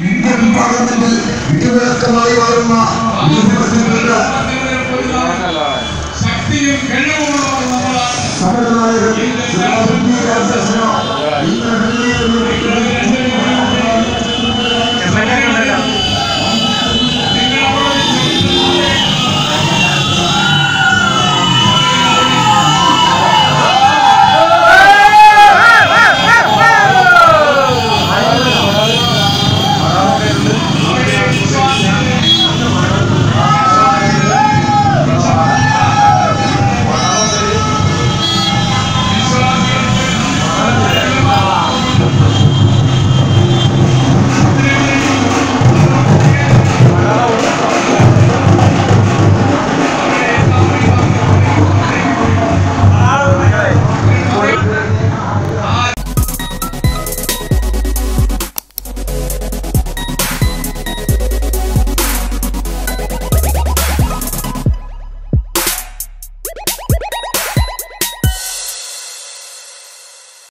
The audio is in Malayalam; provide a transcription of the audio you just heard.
ഇന്ത്യൻ പാർലമെന്റിൽ വിദ്യാഭ്യാസമായി വളരുന്ന ശക്തിയും കഴിവുമുള്ള